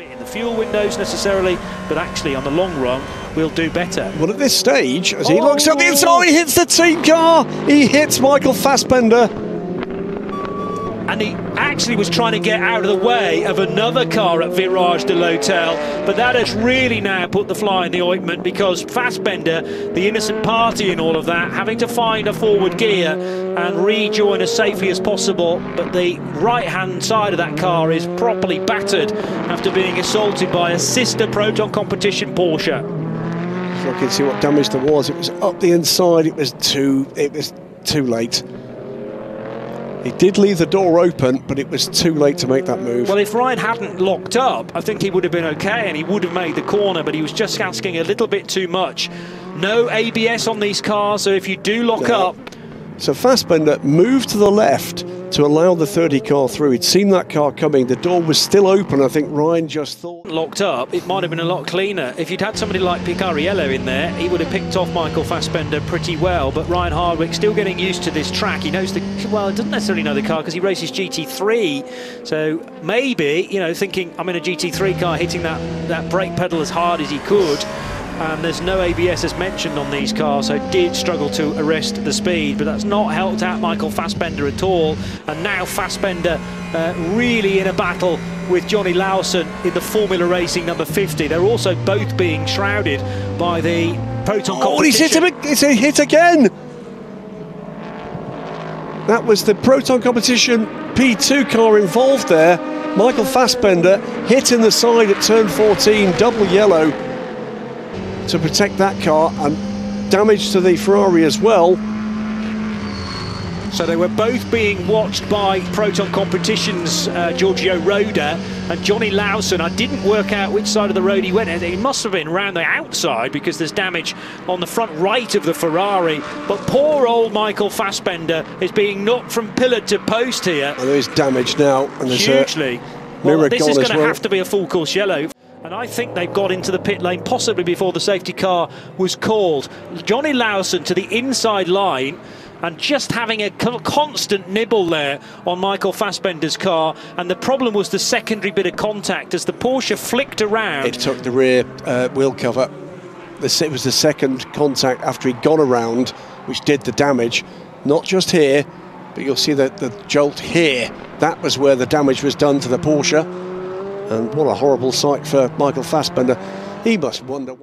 fit in the fuel windows necessarily, but actually on the long run, we'll do better. Well, at this stage, as he oh. looks at the oh! inside, he hits the team car. He hits Michael Fassbender and he actually was trying to get out of the way of another car at Virage de l'Hotel, but that has really now put the fly in the ointment because Fassbender, the innocent party in all of that, having to find a forward gear and rejoin as safely as possible, but the right-hand side of that car is properly battered after being assaulted by a sister Proton competition Porsche. So I can see what damage there was. It was up the inside. It was too. It was too late. He did leave the door open, but it was too late to make that move. Well, if Ryan hadn't locked up, I think he would have been okay and he would have made the corner, but he was just asking a little bit too much. No ABS on these cars, so if you do lock no. up. So Fassbender moved to the left to allow the 30 car through. He'd seen that car coming. The door was still open. I think Ryan just thought. Locked up, it might have been a lot cleaner. If you'd had somebody like Picariello in there, he would have picked off Michael Fassbender pretty well. But Ryan Hardwick still getting used to this track. He knows the, well, he doesn't necessarily know the car because he races GT3. So maybe, you know, thinking I'm in a GT3 car hitting that, that brake pedal as hard as he could and there's no ABS as mentioned on these cars, so did struggle to arrest the speed, but that's not helped out Michael Fassbender at all. And now Fassbender uh, really in a battle with Johnny Laursen in the Formula Racing number 50. They're also both being shrouded by the Proton oh, he's hit him! It's a hit again! That was the Proton competition P2 car involved there. Michael Fassbender hit in the side at turn 14, double yellow to protect that car and damage to the Ferrari as well. So they were both being watched by Proton Competitions, uh, Giorgio Roda and Johnny Laursen. I didn't work out which side of the road he went. In. He must have been around the outside because there's damage on the front right of the Ferrari. But poor old Michael Fassbender is being knocked from pillar to post here. And there is damage now. And Hugely. Well, this is going to well. have to be a full course yellow. And I think they've got into the pit lane possibly before the safety car was called. Johnny Laursen to the inside line and just having a constant nibble there on Michael Fassbender's car. And the problem was the secondary bit of contact as the Porsche flicked around. It took the rear uh, wheel cover. It was the second contact after he'd gone around, which did the damage. Not just here, but you'll see that the jolt here. That was where the damage was done to the Porsche. And what a horrible sight for Michael Fassbender. He must wonder what.